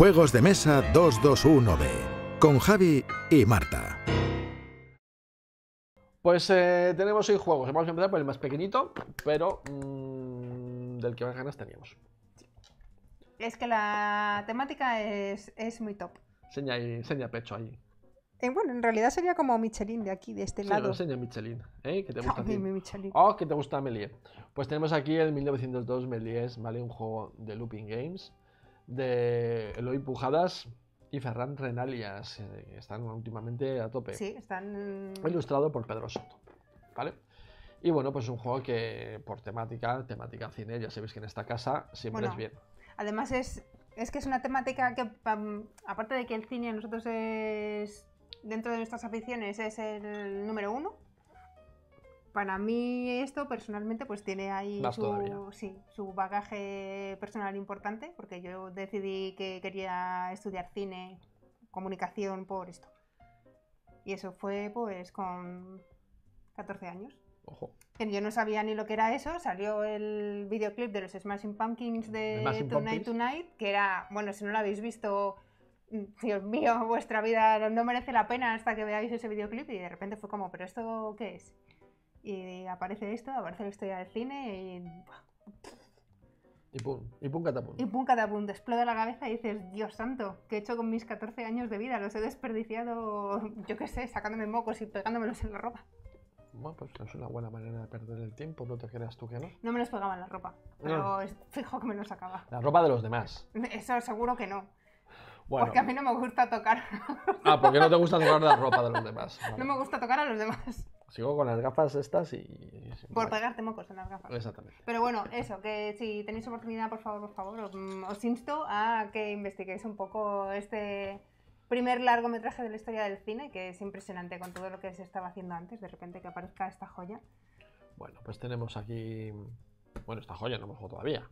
Juegos de Mesa 221B con Javi y Marta. Pues eh, tenemos seis juegos. Vamos a empezar por el más pequeñito, pero mm, del que más ganas teníamos. Es que la temática es, es muy top. Seña, ahí- seña pecho ahí. Eh, bueno, en realidad sería como Michelin de aquí, de este Sí, lo lado. enseña Michelin. ¿eh? Que te gusta a ti. mi Michelin. Oh, que te gusta Melie. Pues tenemos aquí el 1902 Melies, ¿vale? Un juego de Looping Games, de Eloy Pujadas y Ferran Renalias, eh, que están últimamente a tope. Sí, están. Ilustrado por Pedro Soto, ¿vale? Y bueno, pues un juego que por temática, temática cine, ya sabéis que en esta casa siempre Bueno, es bien. Además, es, es que es una temática que, aparte de que el cine a nosotros es. Dentro de nuestras aficiones es el número uno. Para mí esto personalmente pues tiene ahí Más su, sí, su bagaje personal importante porque yo decidí que quería estudiar cine, comunicación por esto. Y eso fue pues con 14 años. Ojo. Yo no sabía ni lo que era eso, salió el videoclip de los Smashing Pumpkins de Smashing Tonight Pumpkins. Tonight, que era, bueno, si no lo habéis visto, mm, Dios mío, vuestra vida no merece la pena hasta que veáis ese videoclip y de repente fue como, ¿pero esto qué es? Y aparece esto, aparece la historia del cine y, Y pum, y pum catapum. y pum, catapum, te explota la cabeza y dices, Dios santo, ¿qué he hecho con mis 14 años de vida? Los he desperdiciado, yo qué sé, sacándome mocos y pegándomelos en la ropa. Bueno, pues es una buena manera de perder el tiempo, no te creas tú que no. No me los pegaba en la ropa, pero es fijo que me los sacaba. La ropa de los demás. Eso seguro que no. Bueno, Porque a mí no me gusta tocar. ah, porque no te gusta tocar la ropa de los demás. Vale. no me gusta tocar a los demás. Sigo con las gafas estas y... Por Vale, pegarte mocos en las gafas. Exactamente. Pero bueno, eso, que si tenéis oportunidad, por favor, por favor, os, os insto a que investiguéis un poco este primer largometraje de la historia del cine, que es impresionante con todo lo que se estaba haciendo antes, de repente que aparezca esta joya. Bueno, pues tenemos aquí... Bueno, esta joya no hemos jugado todavía.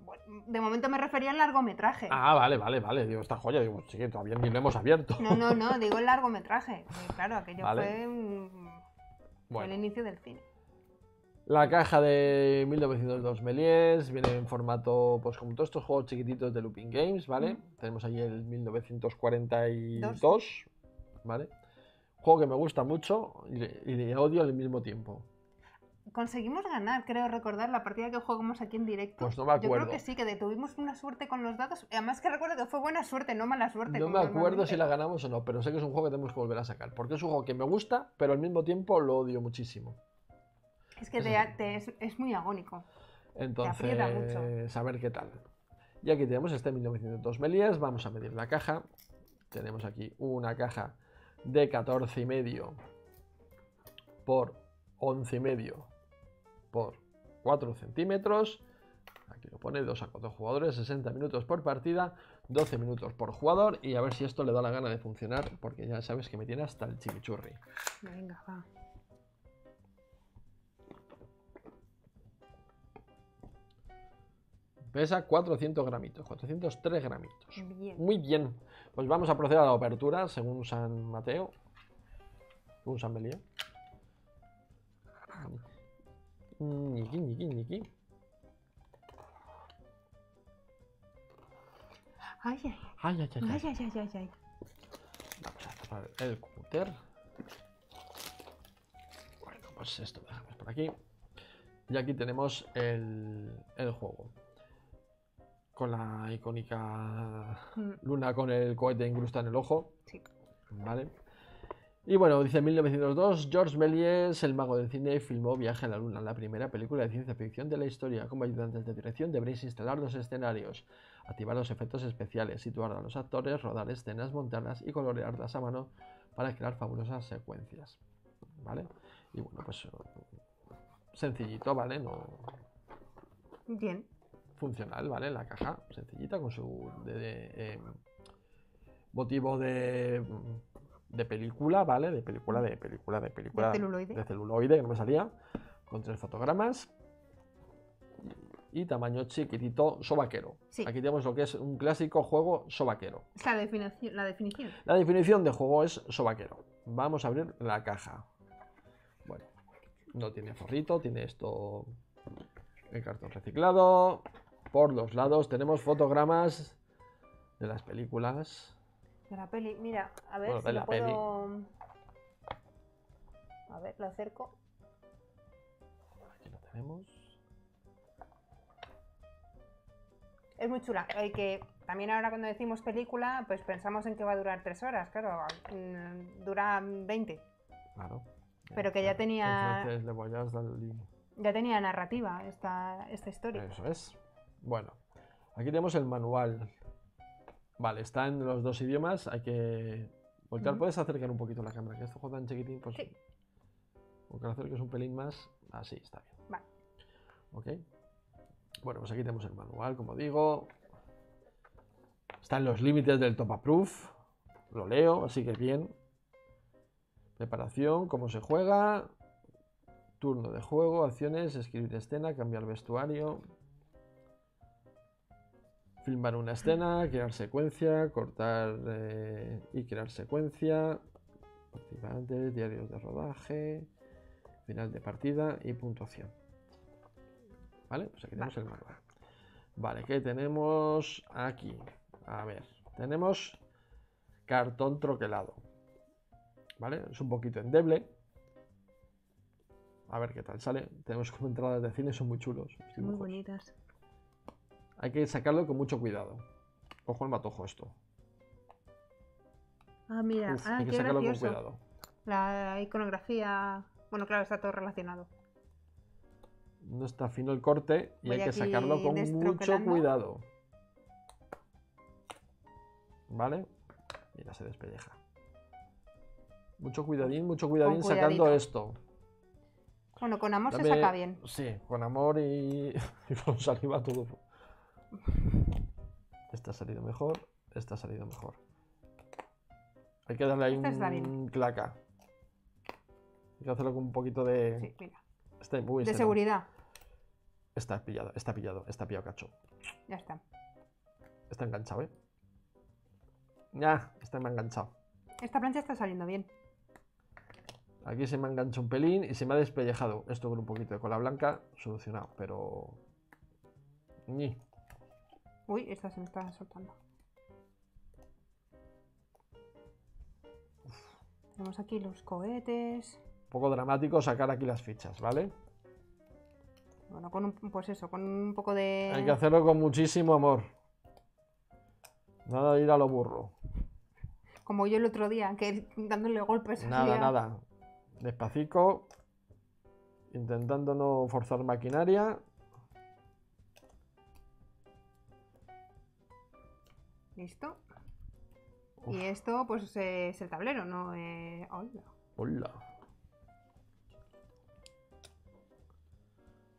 Bueno, de momento me refería al largometraje. Ah, vale, vale, vale. Digo, esta joya, digo, sí, todavía ni lo hemos abierto. No, no, no, digo el largometraje. claro, aquello Vale. fue mm, Bueno. el inicio del cine. La caja de 1902 Melies viene en formato, pues como todos estos juegos chiquititos de Looping Games, ¿vale? Tenemos ahí el 1942, ¿vale? Juego que me gusta mucho y y le odio al mismo tiempo. Conseguimos ganar, creo recordar, la partida que jugamos aquí en directo. Pues no me Yo acuerdo. creo que sí, que de- tuvimos una suerte con los dados. Además que recuerdo que fue buena suerte, no mala suerte. No me acuerdo si la ganamos o no, pero sé que es un juego que tenemos que volver a sacar. Porque es un juego que me gusta, pero al mismo tiempo lo odio muchísimo. Es que te- te- es, es muy agónico. Entonces, aprieta mucho. a ver qué tal. Y aquí tenemos este 1902 Melies. Vamos a medir la caja. Tenemos aquí una caja de 14 y medio por 11 y medio por 4 centímetros. Aquí lo pone 2 a 4 jugadores, 60 minutos por partida, 12 minutos por jugador. Y a ver si esto le da la gana de funcionar, porque ya sabes que me tiene hasta el chimichurri. Venga, va. Pesa 400 gramitos, 403 gramitos. Bien. Muy bien. Pues vamos a proceder a la apertura según San Mateo. Según San Belía. Ay, ay, Ay, ay, ay, ay, ay. ay, ay, ay, ay. Vamos a cerrar el cúter. Bueno, pues esto lo dejamos por aquí. Y aquí tenemos el, el juego. Con la icónica Mm, luna con el cohete incrustado en el ojo. Sí. Vale. Y bueno, dice 1902, George Méliès, el mago del cine, filmó Viaje a la Luna, la primera película de ciencia ficción de la historia. Como ayudantes de dirección debréis instalar los escenarios, activar los efectos especiales, situar a los actores, rodar escenas, montarlas y colorearlas a mano para crear fabulosas secuencias. ¿Vale? Y bueno, pues sencillito, ¿vale? No Bien. funcional, ¿vale? La caja sencillita con su de- de, em, motivo de, de película, ¿vale? De película, de película, de película. celuloide. De celuloide, que no me salía. Con tres fotogramas. Y tamaño chiquitito, sobaquero. Sí. Aquí tenemos lo que es un clásico juego sobaquero. Es la definición. La definición. La definición de juego es sobaquero. Vamos a abrir la caja. Bueno, no tiene forrito, tiene esto el cartón reciclado. Por los lados tenemos fotogramas de las películas. De la peli. Mira, a ver Bueno, si lo peli. puedo. A ver, lo acerco. Aquí lo tenemos. Es muy chula. Y que también ahora cuando decimos película, pues pensamos en que va a durar tres horas. Claro, mm, dura 20. Claro. Pero que ya tenía- Ya tenía narrativa esta, esta historia. Eso es. Bueno, aquí tenemos el manual. Vale, está en los dos idiomas. Hay que voltear. Puedes acercar un poquito la cámara, que esto juego tan chiquitín, pues. Sí. Aunque lo acerques un pelín más. Así está bien. Vale. Ok. Bueno, pues aquí tenemos el manual, como digo. Están los límites del top proof. Lo leo, así que bien. Preparación, cómo se juega. Turno de juego, acciones, escribir escena, cambiar vestuario. Filmar una escena, crear secuencia, cortar eh, y crear secuencia. Participantes, diarios de rodaje, final de partida y puntuación. ¿Vale? Pues aquí tenemos el manual. Vale, ¿qué tenemos aquí? A ver, tenemos cartón troquelado. ¿Vale? Es un poquito endeble. A ver qué tal sale. Tenemos como entradas de cine, son muy chulos. los Muy bonitas. Hay que sacarlo con mucho cuidado. Ojo al matojo esto. Ah, mira. Uf, ah, hay que sacarlo con cuidado. La iconografía. Bueno, claro, está todo relacionado. No está fino el corte y Voy hay que sacarlo con mucho cuidado. ¿Vale? Mira, se despelleja. Mucho cuidadín, mucho cuidadín sacando cuidadito. esto. Bueno, con amor se saca bien. Sí, con amor y, y con saliva todo. Este ha salido mejor, este ha salido mejor. Hay que darle ahí un claca. Hay que hacerlo con un poquito de... Sí, mira. Este, uy, De este no. seguridad. Está pillado, está pillado, está pillado cacho. Ya está. Está enganchado, ¿eh? Ya, está me ha enganchado. Esta plancha está saliendo bien. Aquí se me ha enganchado un pelín y se me ha despellejado. Esto con un poquito de cola blanca, solucionado, pero... Ni. Uy, esta se me está soltando. Tenemos aquí los cohetes. Un poco dramático sacar aquí las fichas, ¿vale? Bueno, con un, pues eso, con un poco de. Hay que hacerlo con muchísimo amor. Nada de ir a lo burro. Como yo el otro día, que dándole golpes. así Nada, a- nada. Despacito. Intentando no forzar maquinaria. Listo. Uf. Y esto, pues eh, es el tablero, ¿no? Eh... hola. Hola.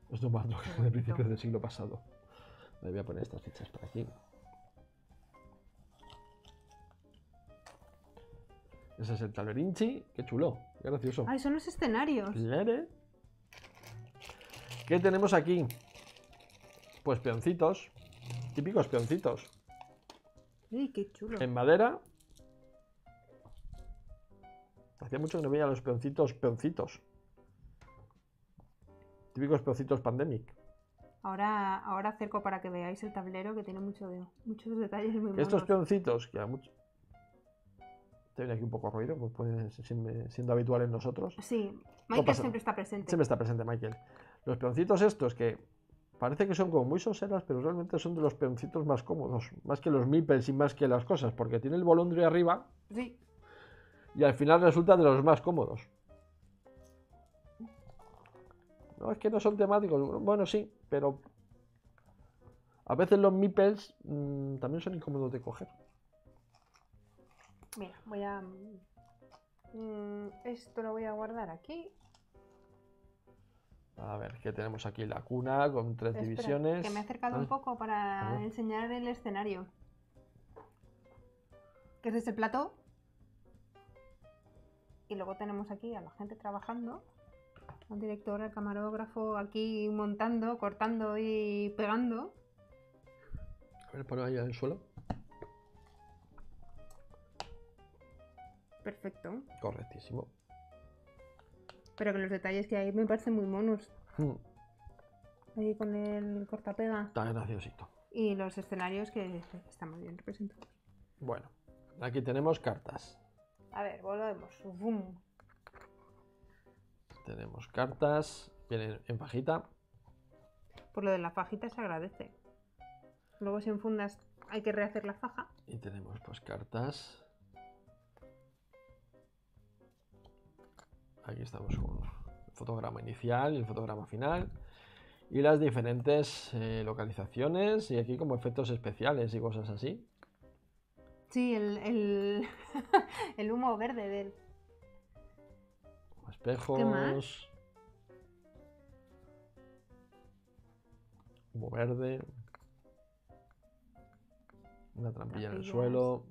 Esto es más que de principios del siglo pasado. Me voy a poner estas fichas por aquí. Ese es el tablerinchi. Qué chulo. Qué gracioso. Ay, son los escenarios. ¿Qué tenemos aquí? Pues peoncitos. Típicos peoncitos. Uy, qué chulo. En madera. Hacía mucho que no veía los peoncitos, peoncitos. Típicos peoncitos pandemic. Ahora, ahora acerco para que veáis el tablero que tiene mucho de- muchos detalles muy estos monos. peoncitos, que a mucho. Te viene aquí un poco ruido, pues puede ser siendo, habitual en nosotros. Sí, Michael siempre está presente. Siempre está presente Michael. Los peoncitos estos que parece que son como muy soseras, pero realmente son de los peoncitos más cómodos. Más que los meeples y más que las cosas, porque tiene el bolondre arriba Sí, y al final resulta de los más cómodos. No, es que no son temáticos. Bueno, sí, pero a veces los meeples mm, también son incómodos de coger. mira, voy a... mm, esto lo voy a guardar aquí. A ver, que tenemos aquí la cuna con tres Espera, divisiones. que me he acercado Ah, un poco para Ah. enseñar el escenario. Que es el plató. Y luego tenemos aquí a la gente trabajando. Al director, al camarógrafo aquí montando, cortando y pegando. A ver, pon ahí en el suelo. Perfecto. Correctísimo. Pero que los detalles que hay me parecen muy monos. Mm, Ahí con el cortapega. Está graciosito. Y los escenarios que están muy bien representados. Bueno, aquí tenemos cartas. A ver, volvemos. Tenemos cartas, vienen en fajita. Por lo de la fajita se agradece. Luego si enfundas hay que rehacer la faja. Y tenemos pues cartas. Aquí estamos con el fotograma inicial y el fotograma final. Y las diferentes eh, localizaciones y aquí como efectos especiales y cosas así. Sí, el, el, el humo verde del... Espejos. ¿Qué más? Humo verde. Una trampilla en el suelo.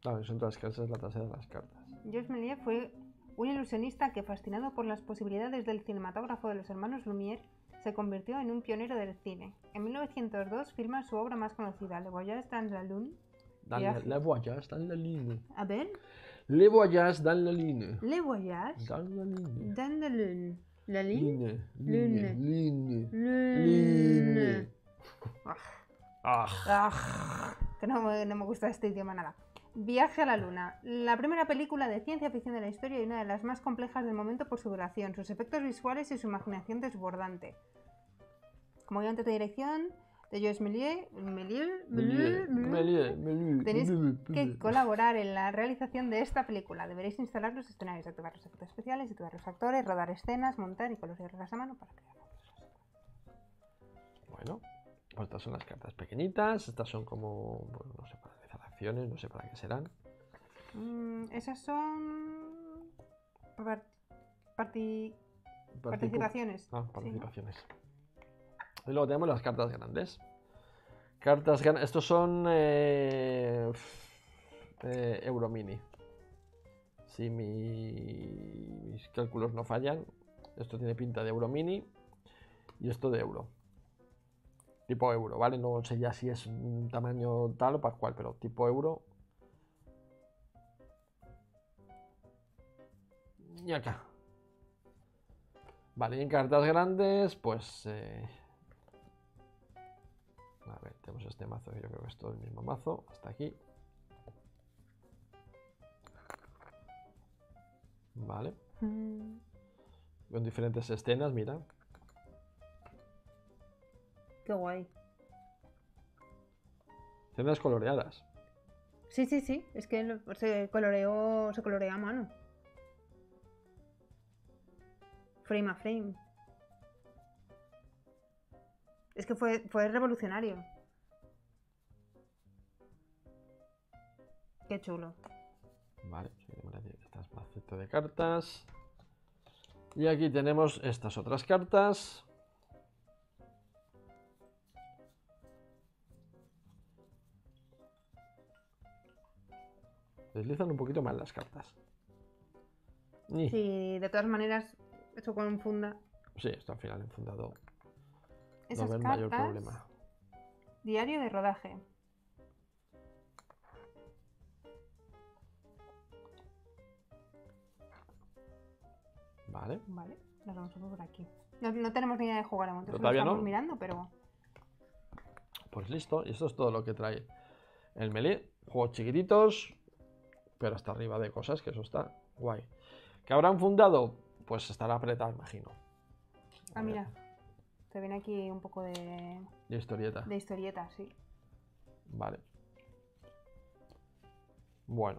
Claro, son todas las cartas, la trasera de las cartas. Georges Méliès fue un ilusionista que, fascinado por las posibilidades del cinematógrafo de los hermanos Lumière, se convirtió en un pionero del cine. En 1902 firma su obra más conocida, Le Voyage dans la Lune. Dans la, le voyage dans la ligne. A ver, Le voyage dans la ligne. Le Voyage Dans la ligne. dans la Lune. La Lune. Lune. Ligne. Lune. Ligne. Ah. Ah, que no, no me gusta este idioma nada. Viaje a la Luna. La primera película de ciencia ficción de la historia y una de las más complejas del momento por su duración, sus efectos visuales y su imaginación desbordante. Como ayudante de dirección de Joyce Méliès, Tenéis que colaborar en la realización de esta película. Deberéis instalar los escenarios, activar los efectos especiales, situar los actores, rodar escenas, montar y colorearlas a mano para crear. Bueno, pues estas son las cartas pequeñitas. Estas son como, bueno, no sé, para acciones, no sé para qué serán. Mm, esas son. parti- participaciones. Ah, sí, ¿no? participaciones. Y luego tenemos las cartas grandes. Cartas grandes. Estos son eh, eh, Euromini. Si mi- mis cálculos no fallan, esto tiene pinta de Euromini y esto de euro. Tipo euro, ¿vale? No sé ya si es un tamaño tal o para cual, pero tipo euro. Y acá. Vale, y en cartas grandes, pues... eh, A ver, tenemos este mazo, yo creo que es todo el mismo mazo, hasta aquí. Vale, Mm, con diferentes escenas, mira. Qué guay. Escenas coloreadas. Sí, sí, sí. Es que se coloreó. Se colorea a mano. Frame a frame. Es que fue, fue revolucionario. Qué chulo. Vale, estas macetas de cartas. Y aquí tenemos estas otras cartas. Deslizan un poquito más las cartas. Y- Sí, de todas maneras, eso con funda. Sí, esto al final enfundado no Esas haber cartas. mayor problema. Diario de rodaje. Vale. Vale, las vamos a poner por aquí. No, no tenemos ni idea de jugar a lo todavía estamos no. mirando, pero. Pues listo, y esto es todo lo que trae el melee. Juegos chiquititos, pero hasta arriba de cosas, que eso está guay. ¿Que habrán fundado? Pues estará apretado, imagino. Ah, mira. Te viene aquí un poco de, De historieta. de historieta, sí. Vale. Bueno,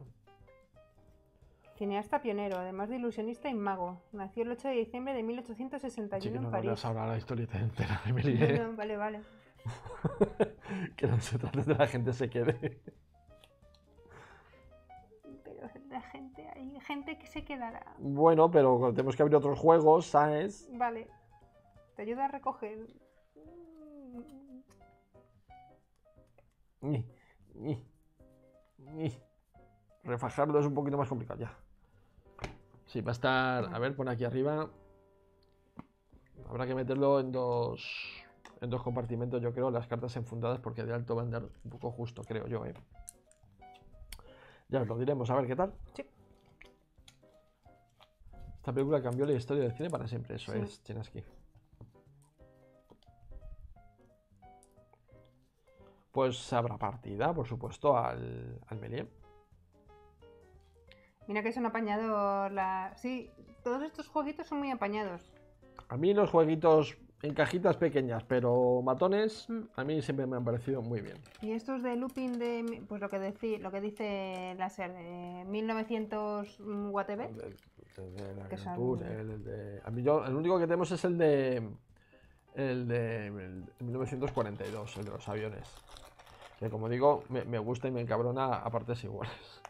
Cineasta pionero, además de ilusionista y mago. Nació el 8 de diciembre de sí 1861 que no en París. ahora la historieta entera de No, no, vale, vale. que no se trate de la gente se quede. Hay gente que se quedará. Bueno, pero tenemos que abrir otros juegos, ¿sabes? Vale. Te ayuda a recoger. Ni, ni, ni. Refajarlo es un poquito más complicado ya. Sí, va a estar. A ver, pon aquí arriba. Habrá que meterlo en dos. En dos compartimentos, yo creo, las cartas enfundadas, porque de alto va a andar un poco justo, creo yo, ¿eh? Ya os lo diremos, a ver qué tal. Sí. Esta película cambió la historia del cine para siempre, eso Sí. es Chinaski. pues habrá partida, por supuesto, al, al Melie. Mira que son apañados la... Sí, todos estos jueguitos son muy apañados. A mí los jueguitos en cajitas pequeñas, pero matones, Mm. a mí siempre me han parecido muy bien. Y estos de looping de... Pues lo que, deci- lo que dice Láser, de 1900 UTB. El de, el de la el, el de- a mí yo, el único que tenemos es el de el de el de 1942, el de los aviones. Que como digo, me, me gusta y me encabrona a partes iguales.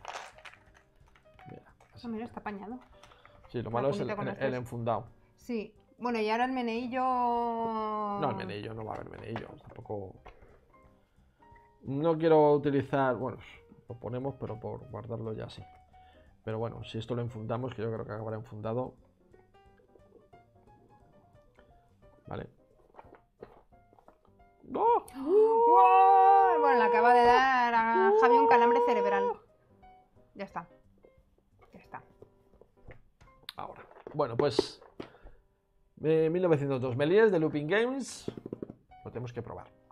Mira. Ah, mira, está apañado. Sí, lo malo es el, enfundado. Sí. Bueno, y ahora el meneillo... No, el menillo, no va a haber menillo. Tampoco. No quiero utilizar. Bueno, lo ponemos, pero por guardarlo ya así. Pero bueno, si esto lo enfundamos, que yo creo que acabará enfundado. Vale. ¡No! ¡Wow! Bueno, le acaba de dar a Javi un calambre cerebral. Ya está. Ya está. Ahora. Bueno, pues. Eh, 1902 Melies de Looping Games. Lo tenemos que probar.